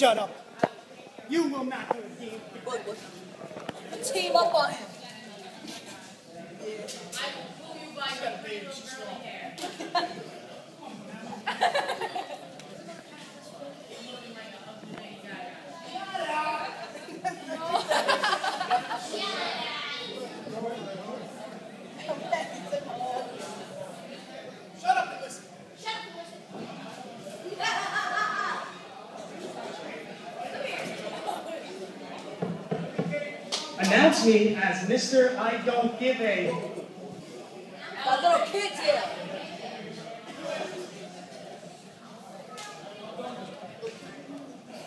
shut up. You will not do a damn thing. Team up on him. Announce me as Mr. I Don't Give a... Got little kids here.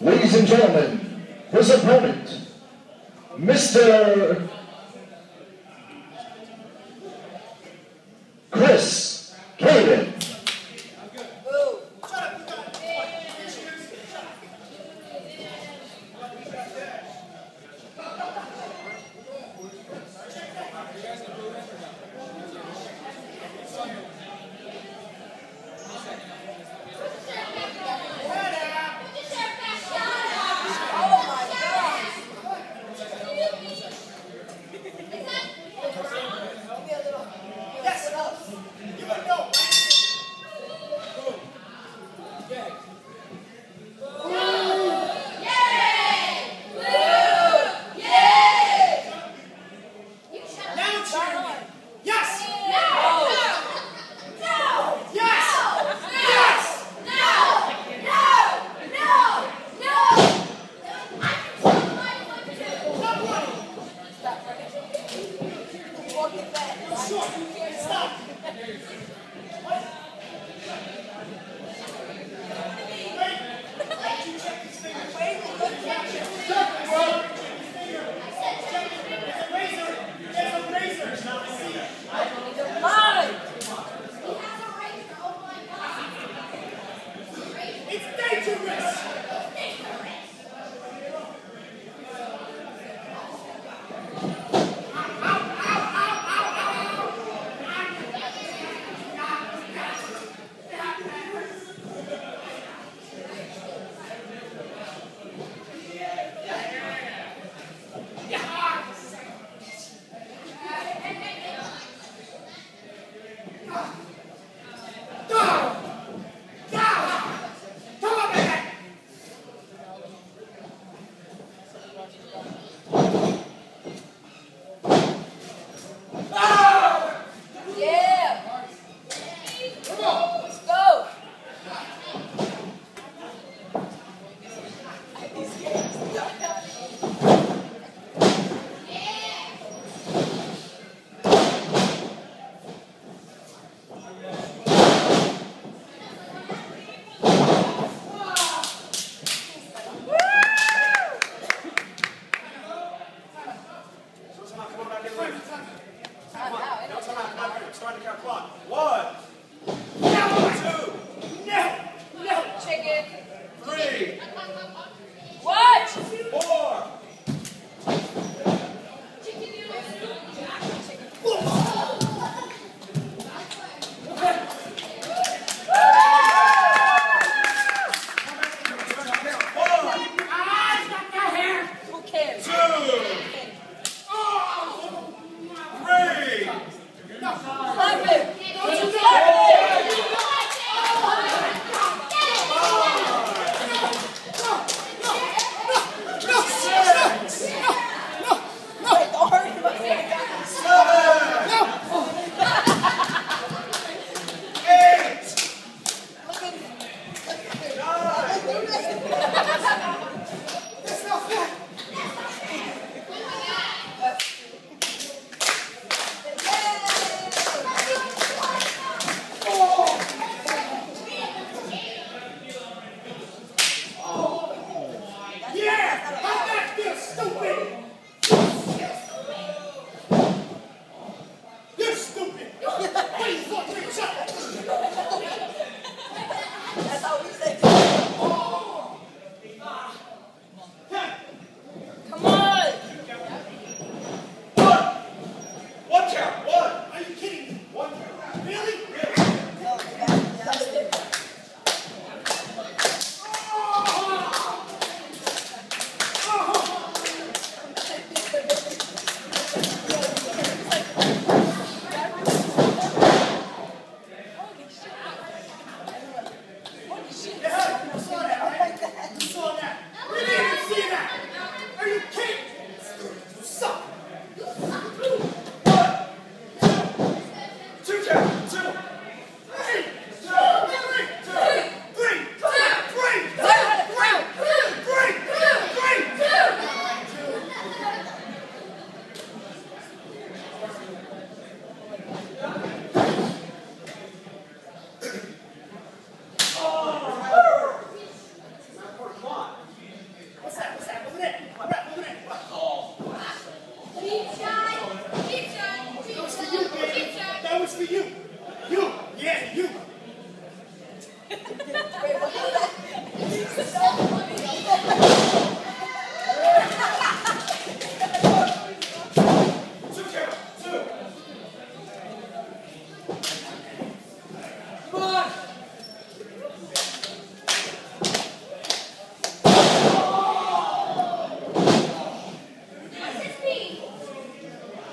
Ladies and gentlemen, his opponent, Mr. Chris Cayden.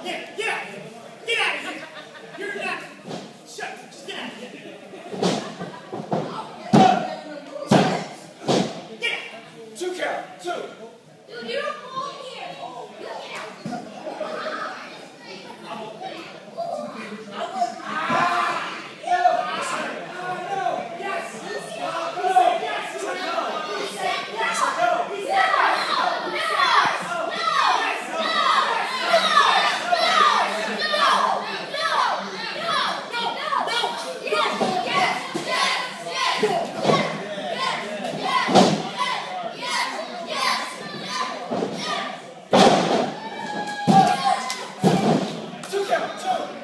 Get, get Two count.